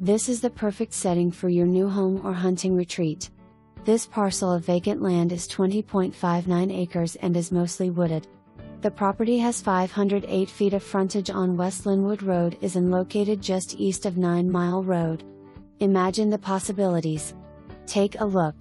This is the perfect setting for your new home or hunting retreat. This parcel of vacant land is 20.59 acres and is mostly wooded. The property has 508 feet of frontage on West Linwood Road is and located just east of 9 Mile Road. Imagine the possibilities. Take a look.